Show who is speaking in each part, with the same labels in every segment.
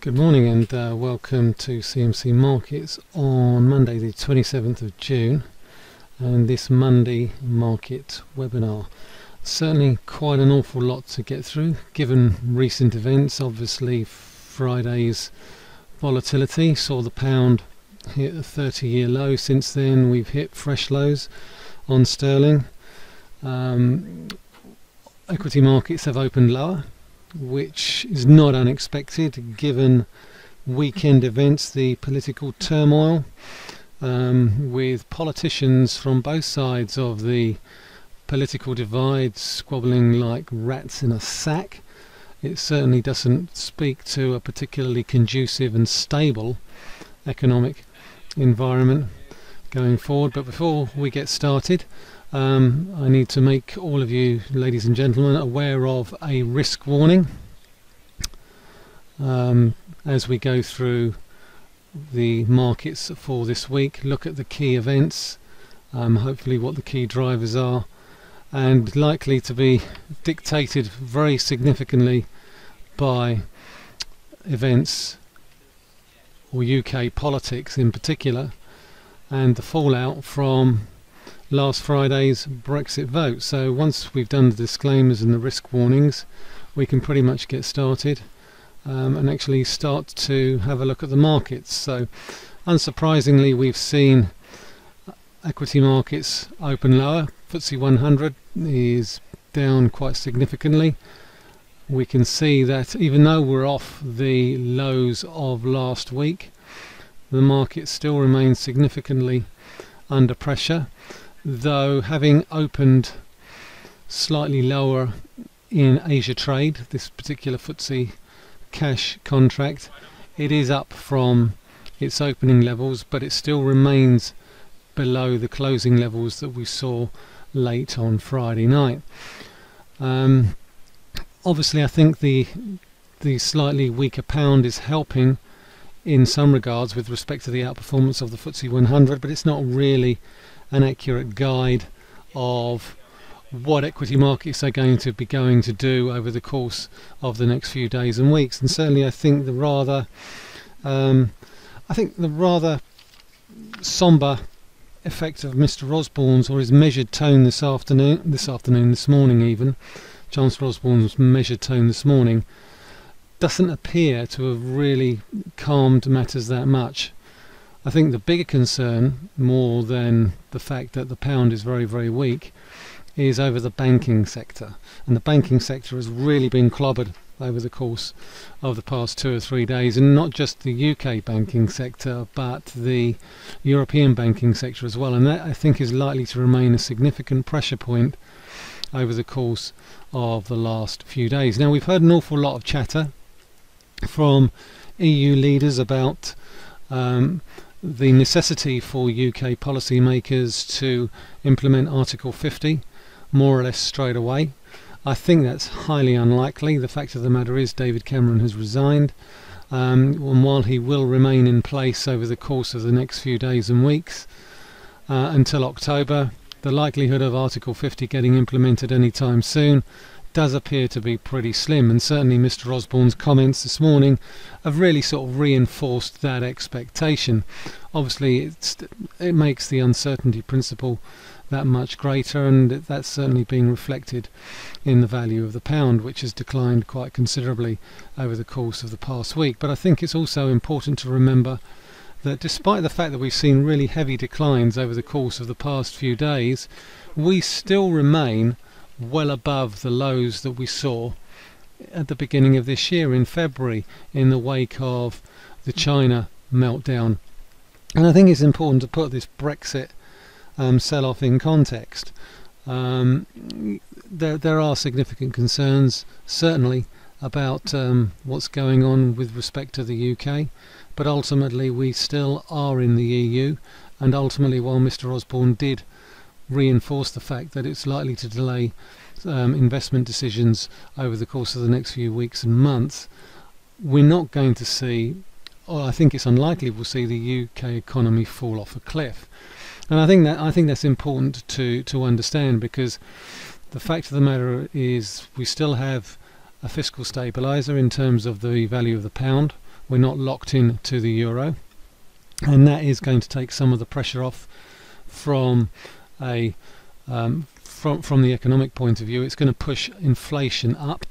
Speaker 1: Good morning and uh, welcome to CMC Markets on Monday the 27th of June and this Monday market webinar. Certainly quite an awful lot to get through given recent events. Obviously Friday's volatility saw the pound hit a 30 year low. Since then we've hit fresh lows on sterling. Um, equity markets have opened lower which is not unexpected given weekend events, the political turmoil, um, with politicians from both sides of the political divide squabbling like rats in a sack. It certainly doesn't speak to a particularly conducive and stable economic environment going forward. But before we get started, um, I need to make all of you, ladies and gentlemen, aware of a risk warning um, as we go through the markets for this week. Look at the key events, um, hopefully what the key drivers are, and likely to be dictated very significantly by events or UK politics in particular and the fallout from last Friday's Brexit vote. So once we've done the disclaimers and the risk warnings, we can pretty much get started um, and actually start to have a look at the markets. So unsurprisingly, we've seen equity markets open lower. FTSE 100 is down quite significantly. We can see that even though we're off the lows of last week, the market still remains significantly under pressure though having opened slightly lower in Asia trade, this particular FTSE cash contract, it is up from its opening levels, but it still remains below the closing levels that we saw late on Friday night. Um, obviously, I think the the slightly weaker pound is helping in some regards with respect to the outperformance of the FTSE 100, but it's not really an accurate guide of what equity markets are going to be going to do over the course of the next few days and weeks. And certainly, I think the rather, um, I think the rather somber effect of Mr. Osborne's or his measured tone this afternoon, this afternoon, this morning even, Chancellor Osborne's measured tone this morning, doesn't appear to have really calmed matters that much. I think the bigger concern, more than the fact that the pound is very, very weak, is over the banking sector. And the banking sector has really been clobbered over the course of the past two or three days, and not just the UK banking sector, but the European banking sector as well. And that I think is likely to remain a significant pressure point over the course of the last few days. Now, we've heard an awful lot of chatter from EU leaders about um, the necessity for UK policymakers to implement Article 50 more or less straight away. I think that's highly unlikely. The fact of the matter is David Cameron has resigned um, and while he will remain in place over the course of the next few days and weeks uh, until October, the likelihood of Article 50 getting implemented anytime soon does appear to be pretty slim and certainly Mr Osborne's comments this morning have really sort of reinforced that expectation. Obviously it makes the uncertainty principle that much greater and that's certainly being reflected in the value of the pound which has declined quite considerably over the course of the past week but I think it's also important to remember that despite the fact that we've seen really heavy declines over the course of the past few days we still remain well above the lows that we saw at the beginning of this year in February in the wake of the China meltdown. And I think it's important to put this Brexit um, sell-off in context. Um, there, there are significant concerns, certainly, about um, what's going on with respect to the UK, but ultimately we still are in the EU, and ultimately, while Mr Osborne did reinforce the fact that it's likely to delay um, investment decisions over the course of the next few weeks and months, we're not going to see, or I think it's unlikely we'll see the UK economy fall off a cliff. And I think that I think that's important to to understand because the fact of the matter is we still have a fiscal stabilizer in terms of the value of the pound. We're not locked in to the euro. And that is going to take some of the pressure off from a um, from from the economic point of view it's going to push inflation up.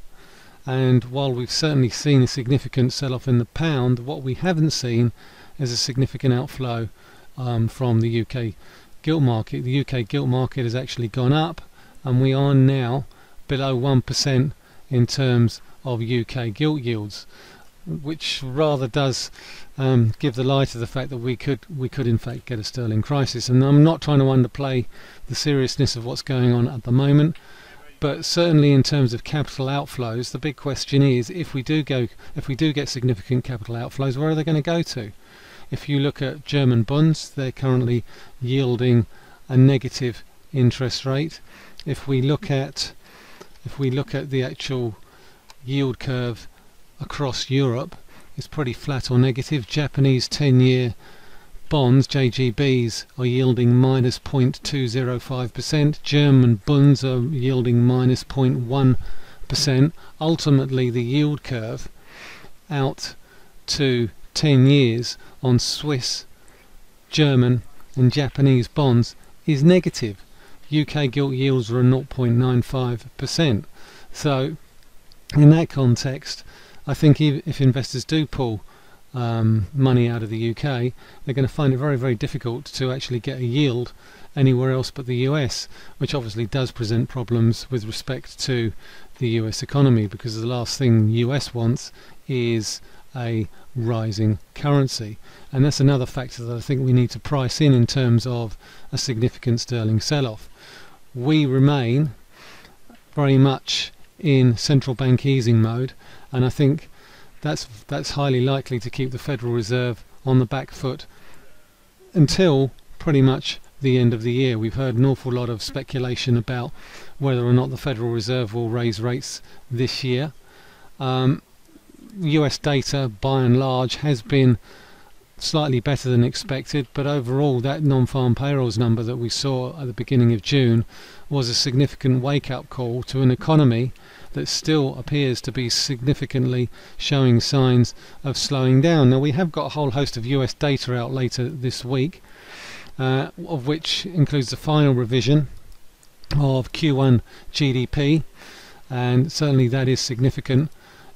Speaker 1: And while we've certainly seen a significant sell-off in the pound what we haven't seen is a significant outflow um, from the UK gilt market. The UK gilt market has actually gone up and we are now below 1% in terms of UK gilt yields which rather does um, give the lie to the fact that we could we could in fact get a sterling crisis. And I'm not trying to underplay the seriousness of what's going on at the moment, but certainly in terms of capital outflows, the big question is if we do go if we do get significant capital outflows, where are they going to go to? If you look at German bonds, they're currently yielding a negative interest rate. If we look at if we look at the actual yield curve across Europe, is pretty flat or negative. Japanese 10-year bonds, JGBs, are yielding minus 0.205%. German bonds are yielding minus 0.1. Ultimately, the yield curve out to 10 years on Swiss, German and Japanese bonds is negative. UK gilt yields are 0.95%. So, in that context, I think if investors do pull um, money out of the UK, they're going to find it very, very difficult to actually get a yield anywhere else but the US, which obviously does present problems with respect to the US economy because the last thing the US wants is a rising currency. And that's another factor that I think we need to price in in terms of a significant sterling sell-off. We remain very much in central bank easing mode and I think that's that's highly likely to keep the Federal Reserve on the back foot until pretty much the end of the year. We've heard an awful lot of speculation about whether or not the Federal Reserve will raise rates this year. Um, US data, by and large, has been slightly better than expected, but overall, that non-farm payrolls number that we saw at the beginning of June was a significant wake-up call to an economy that still appears to be significantly showing signs of slowing down. Now we have got a whole host of US data out later this week, uh, of which includes the final revision of Q1 GDP, and certainly that is significant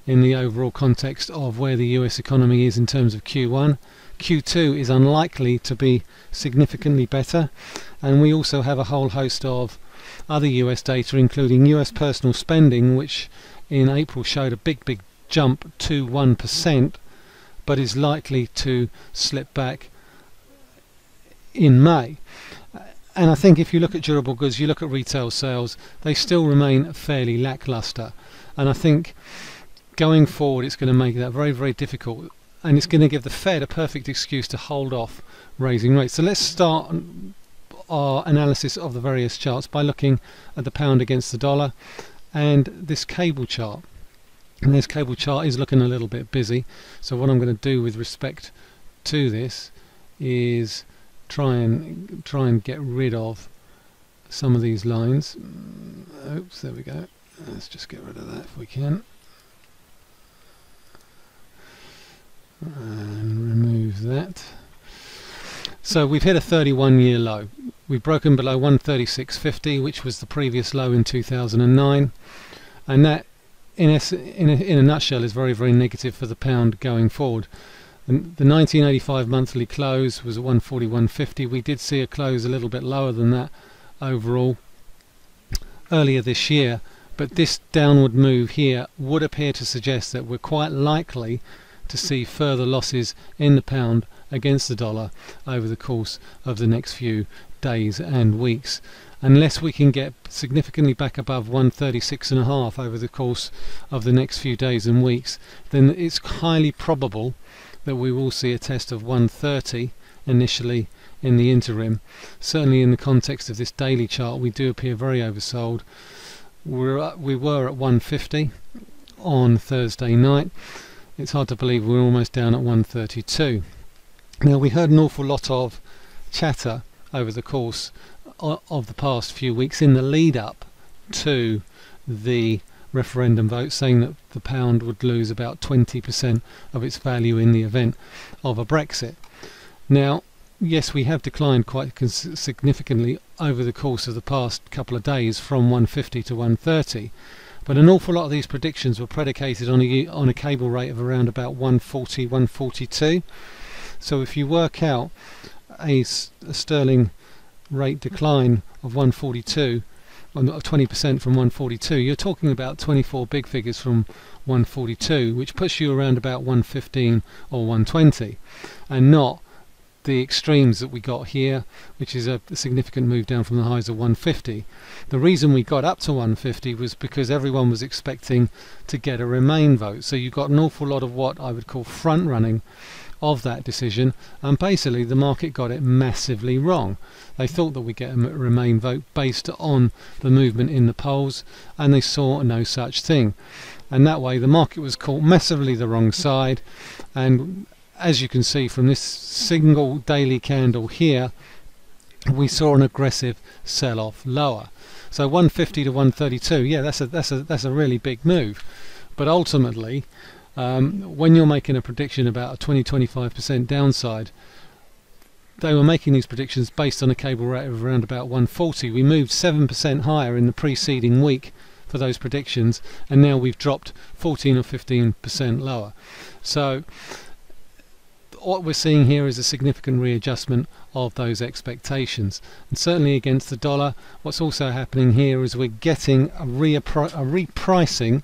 Speaker 1: in the overall context of where the US economy is in terms of Q1. Q2 is unlikely to be significantly better, and we also have a whole host of other US data, including US personal spending, which in April showed a big, big jump to 1%, but is likely to slip back in May. And I think if you look at durable goods, you look at retail sales, they still remain fairly lackluster. And I think going forward, it's going to make that very, very difficult. And it's going to give the Fed a perfect excuse to hold off raising rates. So let's start our analysis of the various charts by looking at the pound against the dollar and this cable chart. And this cable chart is looking a little bit busy. So what I'm going to do with respect to this is try and try and get rid of some of these lines. Mm, oops, there we go. Let's just get rid of that if we can. And remove that. So we've hit a 31 year low. We've broken below 136.50 which was the previous low in 2009 and that in a, in a, in a nutshell is very very negative for the pound going forward. The, the 1985 monthly close was at 141.50. We did see a close a little bit lower than that overall earlier this year but this downward move here would appear to suggest that we're quite likely to see further losses in the pound against the dollar over the course of the next few days and weeks. Unless we can get significantly back above 136 and a half over the course of the next few days and weeks then it's highly probable that we will see a test of 130 initially in the interim. Certainly in the context of this daily chart we do appear very oversold. We're we were at 150 on Thursday night. It's hard to believe we're almost down at 132 now we heard an awful lot of chatter over the course of the past few weeks in the lead up to the referendum vote saying that the pound would lose about 20% of its value in the event of a Brexit. Now, yes, we have declined quite significantly over the course of the past couple of days from 150 to 130. But an awful lot of these predictions were predicated on a, on a cable rate of around about 140, 142. So if you work out a, a sterling rate decline of 142, of 20% from 142, you're talking about 24 big figures from 142, which puts you around about 115 or 120, and not the extremes that we got here, which is a, significant move down from the highs of 150. The reason we got up to 150 was because everyone was expecting to get a Remain vote. So you got an awful lot of what I would call front running of that decision, and basically the market got it massively wrong. They thought that we get a Remain vote based on the movement in the polls, and they saw no such thing. And that way the market was caught massively the wrong side, and as you can see from this single daily candle here we saw an aggressive sell-off lower so 150 to 132 yeah that's a that's a that's a really big move but ultimately um, when you're making a prediction about a 20 25% downside they were making these predictions based on a cable rate of around about 140 we moved 7% higher in the preceding week for those predictions and now we've dropped 14 or 15% lower so what we're seeing here is a significant readjustment of those expectations. And certainly against the dollar, what's also happening here is we're getting a, a repricing,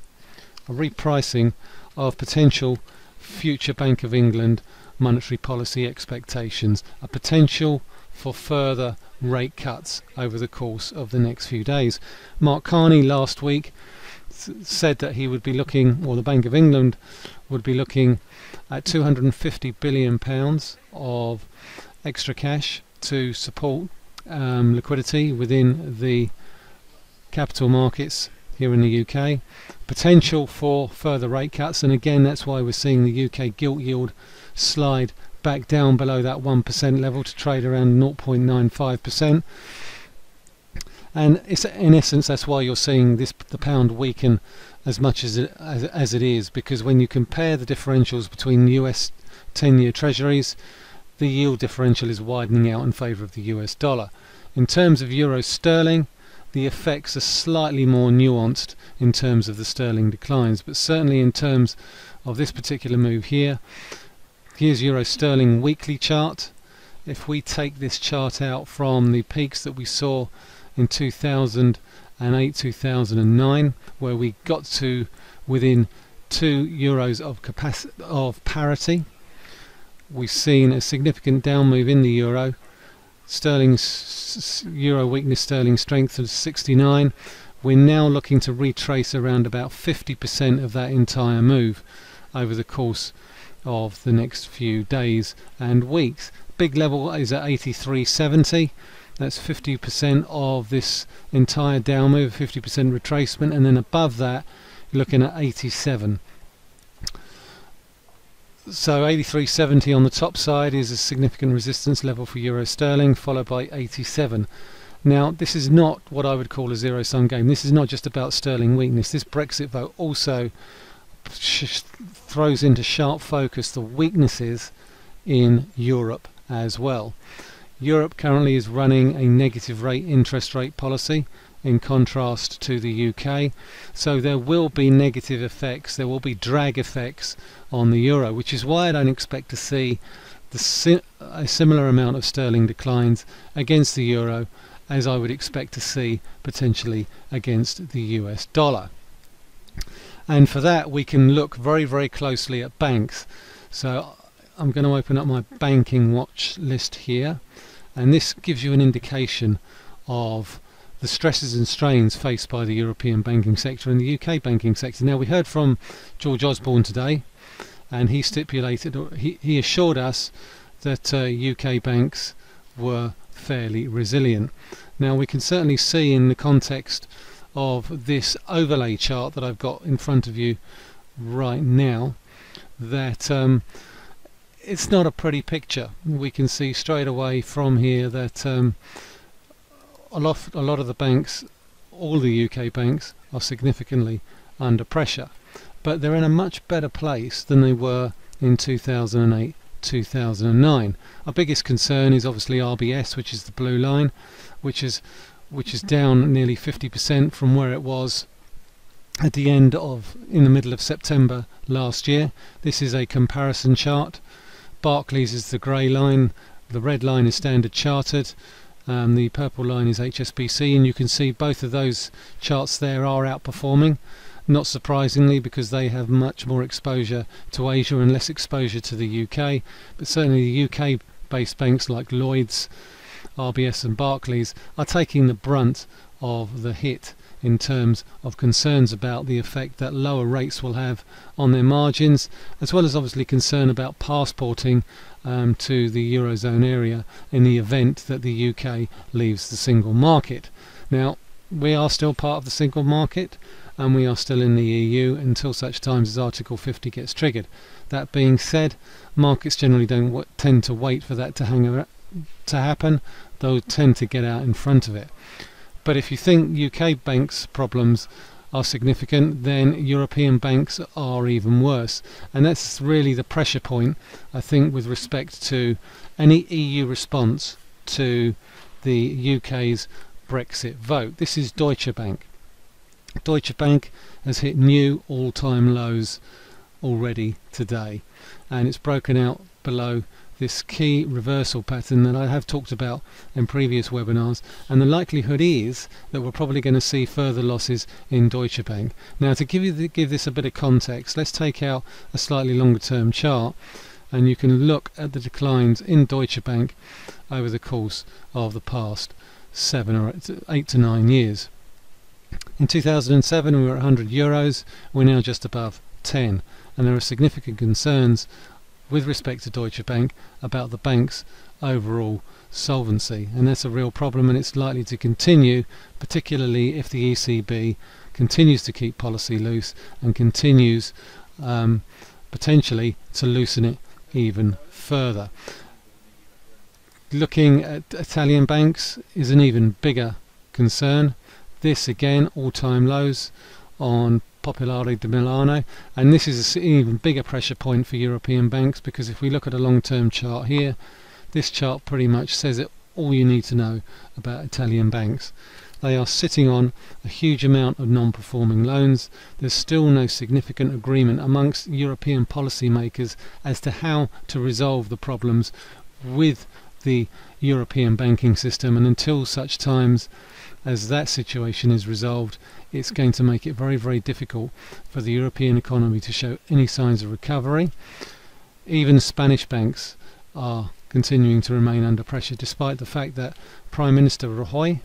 Speaker 1: a repricing of potential future Bank of England monetary policy expectations, a potential for further rate cuts over the course of the next few days. Mark Carney last week said that he would be looking, or the Bank of England would be looking at 250 billion pounds of extra cash to support um, liquidity within the capital markets here in the UK. Potential for further rate cuts, and again, that's why we're seeing the UK gilt yield slide back down below that 1% level to trade around 0.95%. And it's in essence, that's why you're seeing this the pound weaken as much as it, as, as it is because when you compare the differentials between US 10-year treasuries the yield differential is widening out in favour of the US dollar. In terms of euro sterling the effects are slightly more nuanced in terms of the sterling declines but certainly in terms of this particular move here. Here's euro sterling weekly chart. If we take this chart out from the peaks that we saw in 2008 2009, where we got to within 2 euros of capacity of parity we've seen a significant down move in the euro sterling euro weakness sterling strength of 69 we're now looking to retrace around about 50% of that entire move over the course of the next few days and weeks. Big level is at 83.70 that's 50% of this entire down move 50% retracement. And then above that looking at 87 so 83.70 on the top side is a significant resistance level for euro sterling followed by 87 now this is not what I would call a zero sum game. This is not just about sterling weakness. This Brexit vote also throws into sharp focus the weaknesses in Europe as well Europe currently is running a negative rate interest rate policy in contrast to the UK so there will be negative effects there will be drag effects on the euro which is why I don't expect to see si a similar amount of sterling declines against the euro as I would expect to see potentially against the US dollar. And for that we can look very very closely at banks. So I'm going to open up my banking watch list here and this gives you an indication of the stresses and strains faced by the European banking sector and the UK banking sector. Now we heard from George Osborne today and he stipulated, or he, he assured us that uh, UK banks were fairly resilient. Now we can certainly see in the context of this overlay chart that I've got in front of you right now that um, it's not a pretty picture. We can see straight away from here that um, a lot, a lot of the banks, all the UK banks, are significantly under pressure. But they're in a much better place than they were in 2008 2009. Our biggest concern is obviously RBS, which is the blue line, which is which is down nearly 50% from where it was at the end of in the middle of September last year. This is a comparison chart. Barclays is the grey line, the red line is Standard Chartered, and the purple line is HSBC, and you can see both of those charts there are outperforming. Not surprisingly, because they have much more exposure to Asia and less exposure to the UK, but certainly the UK based banks like Lloyds, RBS, and Barclays are taking the brunt of the hit in terms of concerns about the effect that lower rates will have on their margins, as well as obviously concern about passporting um, to the Eurozone area in the event that the UK leaves the single market. Now, we are still part of the single market and we are still in the EU until such times as Article 50 gets triggered. That being said, markets generally don't tend to wait for that to hang to happen, they'll tend to get out in front of it. But if you think UK banks' problems are significant, then European banks are even worse. And that's really the pressure point, I think, with respect to any EU response to the UK's Brexit vote. This is Deutsche Bank. Deutsche Bank has hit new all-time lows already today and it's broken out below this key reversal pattern that I have talked about in previous webinars and the likelihood is that we're probably going to see further losses in Deutsche Bank. Now to give you the, give this a bit of context let's take out a slightly longer term chart and you can look at the declines in Deutsche Bank over the course of the past seven or eight to nine years. In 2007 we were at 100 euros, we're now just above 10 and there are significant concerns with respect to Deutsche Bank about the bank's overall solvency and that's a real problem and it's likely to continue particularly if the ECB continues to keep policy loose and continues um, potentially to loosen it even further. Looking at Italian banks is an even bigger concern. This again all-time lows on Popolare di Milano and this is an even bigger pressure point for European banks because if we look at a long-term chart here this chart pretty much says it all you need to know about Italian banks. They are sitting on a huge amount of non-performing loans. There's still no significant agreement amongst European policymakers as to how to resolve the problems with the European banking system and until such times as that situation is resolved it's going to make it very very difficult for the European economy to show any signs of recovery. Even Spanish banks are continuing to remain under pressure despite the fact that Prime Minister Rajoy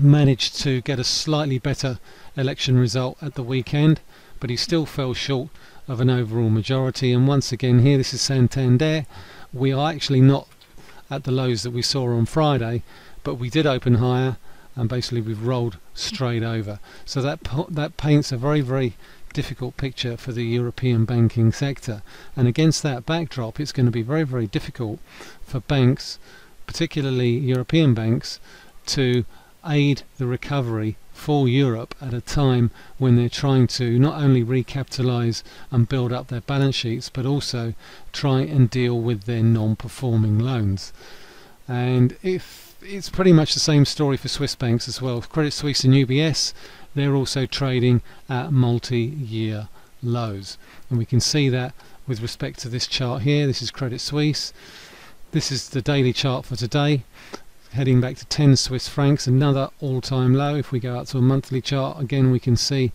Speaker 1: managed to get a slightly better election result at the weekend but he still fell short of an overall majority. And once again here this is Santander. We are actually not at the lows that we saw on Friday but we did open higher and basically we've rolled straight over. So that that paints a very very difficult picture for the European banking sector. And against that backdrop, it's going to be very very difficult for banks, particularly European banks, to aid the recovery for Europe at a time when they're trying to not only recapitalize and build up their balance sheets but also try and deal with their non-performing loans. And if it's pretty much the same story for Swiss banks as well. Credit Suisse and UBS, they're also trading at multi-year lows. And we can see that with respect to this chart here. This is Credit Suisse. This is the daily chart for today. Heading back to 10 Swiss francs, another all-time low. If we go out to a monthly chart, again we can see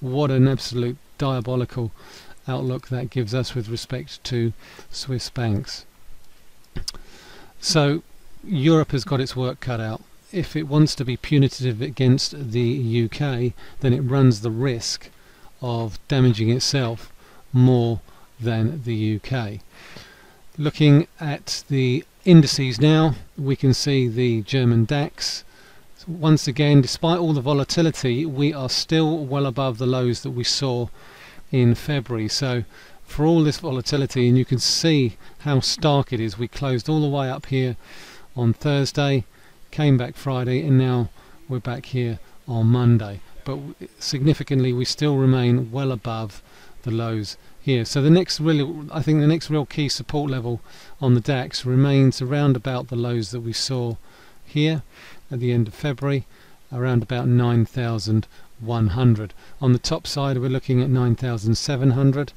Speaker 1: what an absolute diabolical outlook that gives us with respect to Swiss banks. So Europe has got its work cut out. If it wants to be punitive against the UK, then it runs the risk of damaging itself more than the UK. Looking at the indices now, we can see the German DAX. Once again, despite all the volatility, we are still well above the lows that we saw in February. So for all this volatility, and you can see how stark it is, we closed all the way up here on Thursday, came back Friday, and now we're back here on Monday. but significantly we still remain well above the lows here. So the next real, I think the next real key support level on the DAX remains around about the lows that we saw here at the end of February, around about 9,100. On the top side we're looking at 9,700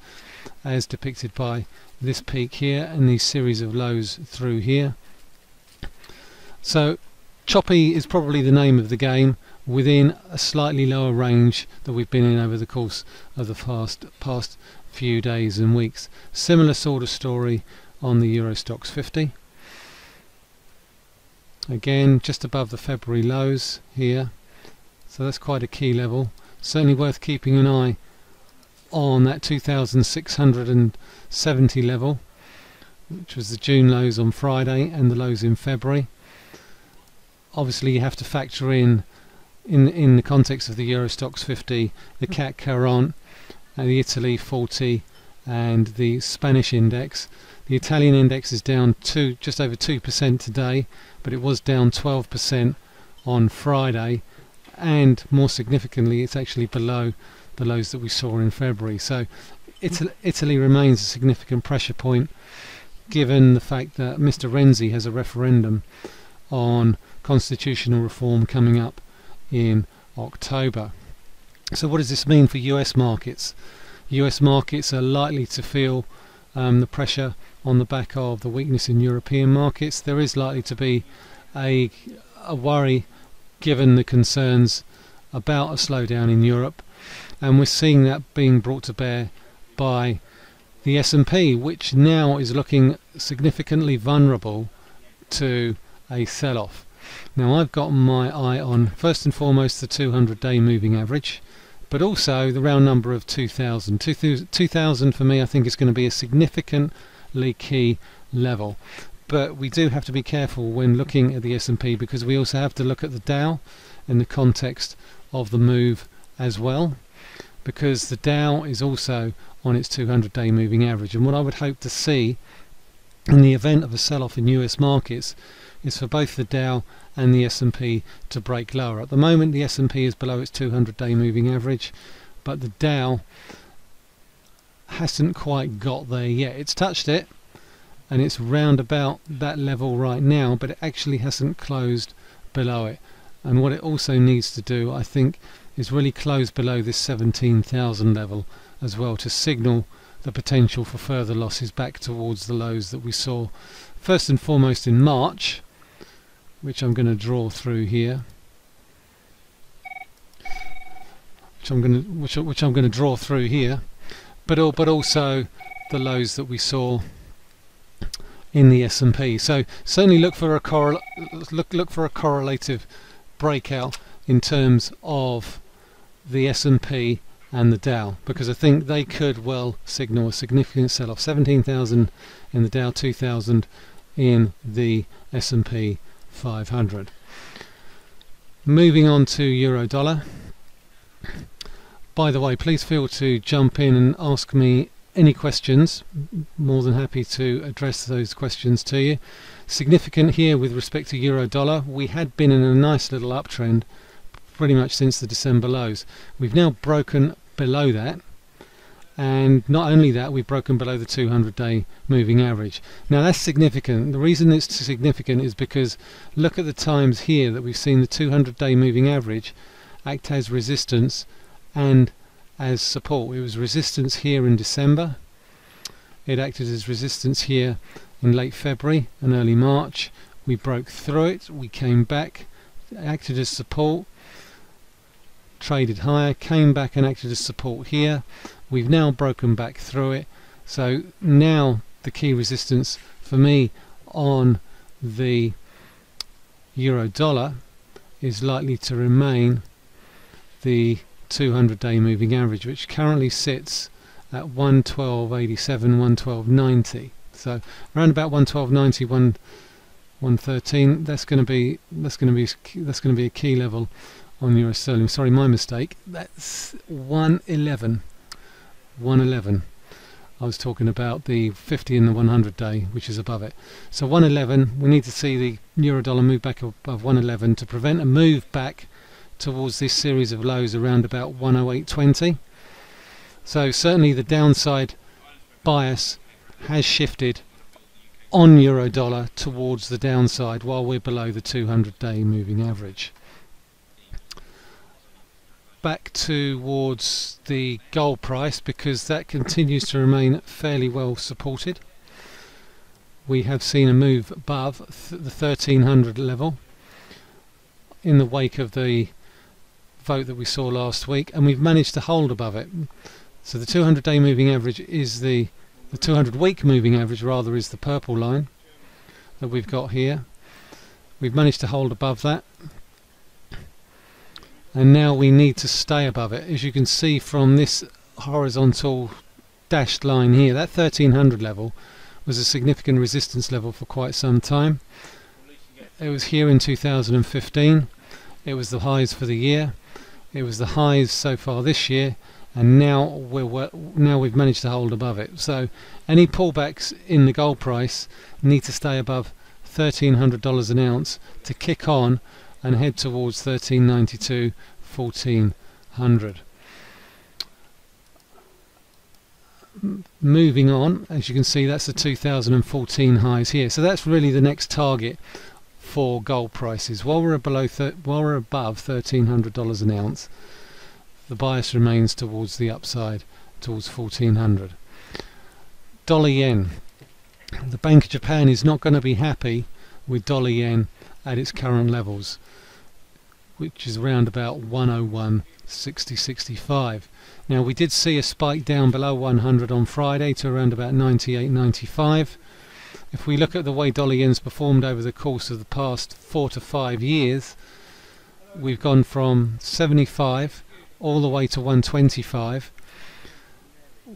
Speaker 1: as depicted by this peak here and these series of lows through here. So choppy is probably the name of the game within a slightly lower range that we've been in over the course of the past past few days and weeks. Similar sort of story on the Euro Stoxx 50. Again, just above the February lows here. So that's quite a key level. Certainly worth keeping an eye on that 2670 level, which was the June lows on Friday and the lows in February. Obviously, you have to factor in in in the context of the Euro Stoxx 50, the CAC 40, uh, the Italy 40, and the Spanish index. The Italian index is down two, just over two percent today, but it was down 12% on Friday, and more significantly, it's actually below the lows that we saw in February. So, Italy, Italy remains a significant pressure point, given the fact that Mr. Renzi has a referendum on constitutional reform coming up in October. So what does this mean for US markets? US markets are likely to feel um, the pressure on the back of the weakness in European markets. There is likely to be a, a worry given the concerns about a slowdown in Europe and we're seeing that being brought to bear by the S&P which now is looking significantly vulnerable to a sell-off. Now I've got my eye on first and foremost the 200 day moving average but also the round number of 2000. 2000 for me I think is going to be a significantly key level but we do have to be careful when looking at the S&P because we also have to look at the Dow in the context of the move as well because the Dow is also on its 200 day moving average and what I would hope to see in the event of a sell-off in US markets is for both the Dow and the S&P to break lower. At the moment the S&P is below its 200 day moving average but the Dow hasn't quite got there yet. It's touched it and it's round about that level right now but it actually hasn't closed below it and what it also needs to do I think is really close below this 17,000 level as well to signal the potential for further losses back towards the lows that we saw first and foremost in March which I'm going to draw through here. Which I'm going to which, which I'm going to draw through here. But but also the lows that we saw in the S&P so certainly look for a correl look look for a correlative breakout in terms of the S&P and the Dow because I think they could well signal a significant sell-off. 17,000 in the Dow 2,000 in the S&P 500. Moving on to euro dollar. By the way, please feel to jump in and ask me any questions. More than happy to address those questions to you. Significant here with respect to euro dollar, we had been in a nice little uptrend pretty much since the December lows. We've now broken below that and not only that we've broken below the 200 day moving average. Now that's significant. The reason it's significant is because look at the times here that we've seen the 200 day moving average act as resistance and as support. It was resistance here in December. It acted as resistance here in late February and early March. We broke through it. We came back. Acted as support traded higher came back and acted as support here. We've now broken back through it. So now the key resistance for me on the euro dollar is likely to remain the 200 day moving average which currently sits at 112.87 112.90 so around about 112.90 1 113 that's going to be that's going to be that's going to be a key level on euro sterling. Sorry my mistake. That's 111 111 I was talking about the 50 and the 100 day which is above it. So 111 we need to see the euro dollar move back above 111 to prevent a move back towards this series of lows around about 108.20 so certainly the downside bias has shifted on euro dollar towards the downside while we're below the 200 day moving average back towards the gold price because that continues to remain fairly well supported. We have seen a move above th the 1300 level in the wake of the vote that we saw last week and we've managed to hold above it. So the 200 day moving average is the the 200 week moving average rather is the purple line that we've got here. We've managed to hold above that and now we need to stay above it. As you can see from this horizontal dashed line here that 1300 level was a significant resistance level for quite some time. It was here in 2015 it was the highs for the year. It was the highs so far this year and now we're now we've managed to hold above it. So any pullbacks in the gold price need to stay above $1300 an ounce to kick on and head towards 1392 1400 moving on as you can see that's the 2014 highs here. So that's really the next target for gold prices. While we're below while we're above $1300 an ounce the bias remains towards the upside towards 1400 dollar yen. The Bank of Japan is not going to be happy with dollar yen at its current levels which is around about 101 60 65 now we did see a spike down below 100 on Friday to around about 98.95. If we look at the way dollar yen's performed over the course of the past four to five years, we've gone from 75 all the way to 125.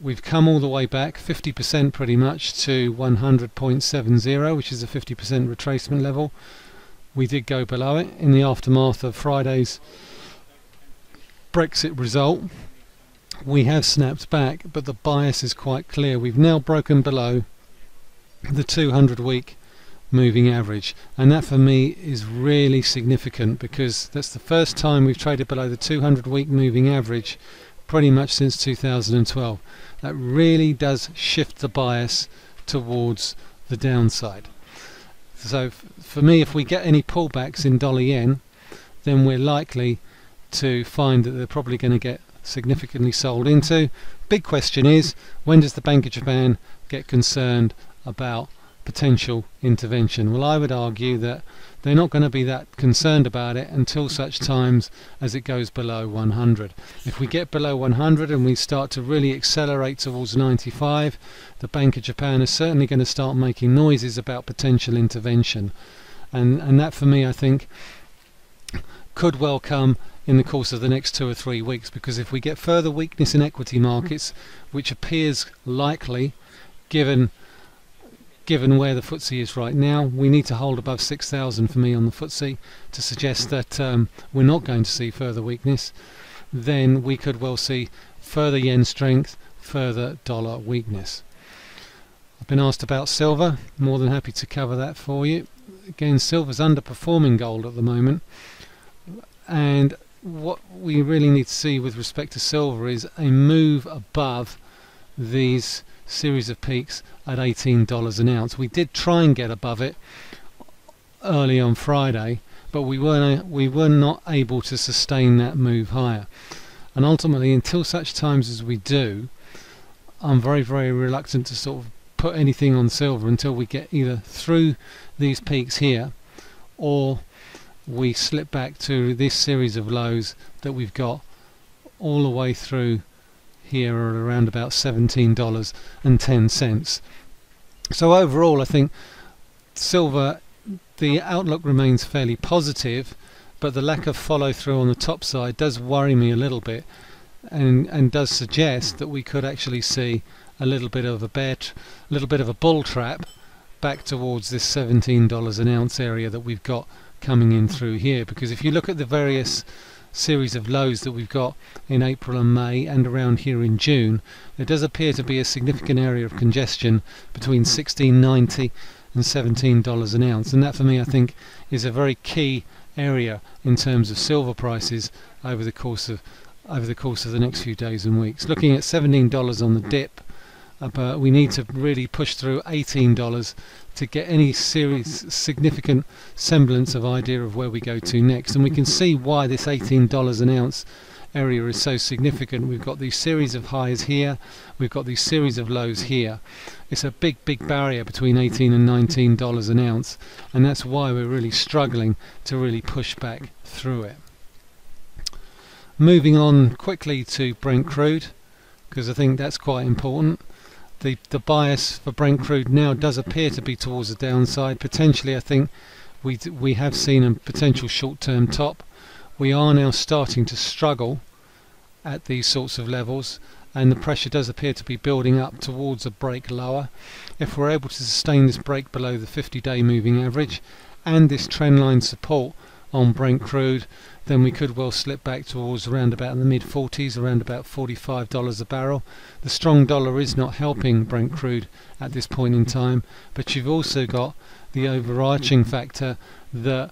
Speaker 1: We've come all the way back 50% pretty much to 100.70 which is a 50% retracement level. We did go below it in the aftermath of Friday's Brexit result. We have snapped back but the bias is quite clear. We've now broken below the 200 week moving average. And that for me is really significant because that's the first time we've traded below the 200 week moving average pretty much since 2012 that really does shift the bias towards the downside. So for me if we get any pullbacks in dollar yen then we're likely to find that they're probably going to get significantly sold into. Big question is when does the Bank of Japan get concerned about potential intervention? Well, I would argue that they're not going to be that concerned about it until such times as it goes below 100. If we get below 100 and we start to really accelerate towards 95, the Bank of Japan is certainly going to start making noises about potential intervention. And, and that for me, I think, could well come in the course of the next two or three weeks because if we get further weakness in equity markets which appears likely given given where the FTSE is right now we need to hold above 6,000 for me on the FTSE to suggest that um, we're not going to see further weakness. Then we could well see further yen strength further dollar weakness. I've been asked about silver. More than happy to cover that for you. Again silver's underperforming gold at the moment. And what we really need to see with respect to silver is a move above these series of peaks at $18 an ounce. We did try and get above it early on Friday, but we were we were not able to sustain that move higher. And ultimately, until such times as we do, I'm very very reluctant to sort of put anything on silver until we get either through these peaks here or we slip back to this series of lows that we've got all the way through here at around about $17.10 so overall I think silver the outlook remains fairly positive but the lack of follow through on the top side does worry me a little bit and and does suggest that we could actually see a little bit of a bear a little bit of a bull trap back towards this $17 an ounce area that we've got coming in through here. Because if you look at the various series of lows that we've got in April and May and around here in June there does appear to be a significant area of congestion between 16.90 and $17 an ounce and that for me I think is a very key area in terms of silver prices over the course of over the course of the next few days and weeks. Looking at $17 on the dip, uh, but we need to really push through $18 to get any serious significant semblance of idea of where we go to next. And we can see why this $18 an ounce area is so significant. We've got these series of highs here, we've got these series of lows here. It's a big, big barrier between 18 and 19 dollars an ounce, and that's why we're really struggling to really push back through it. Moving on quickly to Brent crude, because I think that's quite important. The, the bias for Brent crude now does appear to be towards the downside. Potentially, I think we we have seen a potential short-term top. We are now starting to struggle at these sorts of levels and the pressure does appear to be building up towards a break lower. If we're able to sustain this break below the 50 day moving average and this trendline support on Brent crude then we could well slip back towards around about the mid 40s around about $45 a barrel. The strong dollar is not helping Brent crude at this point in time but you've also got the overarching factor that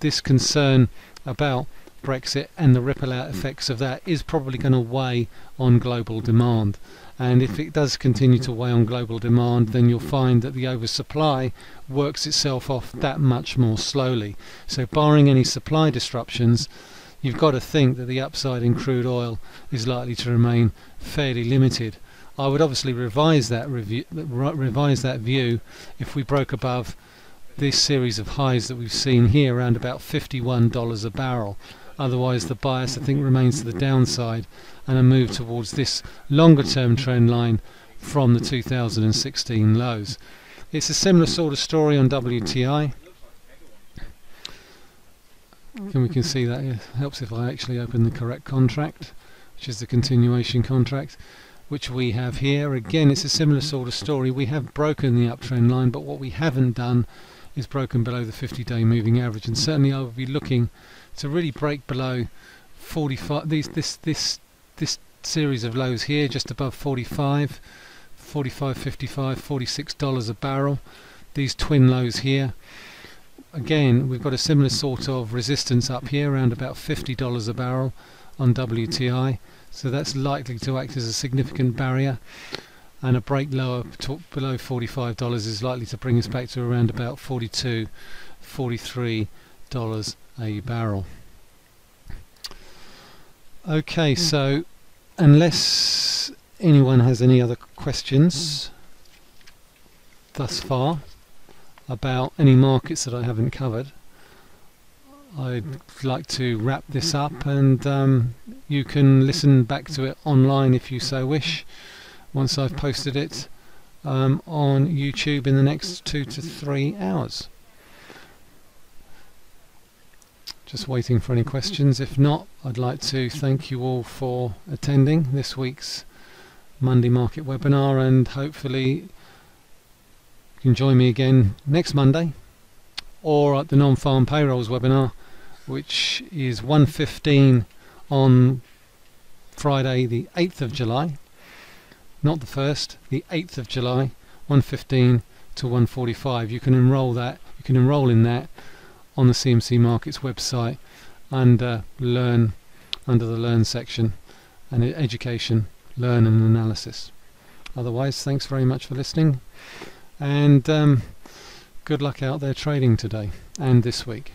Speaker 1: this concern about Brexit and the ripple out mm. effects of that is probably going to weigh on global demand. And if mm. it does continue to weigh on global demand, then you'll find that the oversupply works itself off that much more slowly. So, barring any supply disruptions, you've got to think that the upside in crude oil is likely to remain fairly limited. I would obviously revise that review, revise that view if we broke above this series of highs that we've seen here around about $51 a barrel. Otherwise, the bias I think remains to the downside and a move towards this longer term trend line from the 2016 lows. It's a similar sort of story on WTI. And we can see that it helps if I actually open the correct contract, which is the continuation contract, which we have here. Again, it's a similar sort of story. We have broken the uptrend line, but what we haven't done is broken below the 50 day moving average. And certainly I will be looking to really break below 45 these this this this series of lows here just above 45 45 55 46 dollars a barrel. These twin lows here again we've got a similar sort of resistance up here around about 50 dollars a barrel on WTI so that's likely to act as a significant barrier and a break lower below $45 is likely to bring us back to around about $42, 43 dollars a barrel. Okay, hmm. so unless anyone has any other questions thus far about any markets that I haven't covered, I'd like to wrap this up and um, you can listen back to it online if you so wish once I've posted it um, on YouTube in the next two to three hours. Just waiting for any questions. If not, I'd like to thank you all for attending this week's Monday Market webinar and hopefully you can join me again next Monday or at the non-farm payrolls webinar which is 1.15 on Friday the 8th of July not the 1st, the 8th of July 115 to 145. you can enroll that you can enroll in that on the CMC Markets website under Learn, under the Learn section, and Education, Learn and Analysis. Otherwise, thanks very much for listening, and um, good luck out there trading today and this week.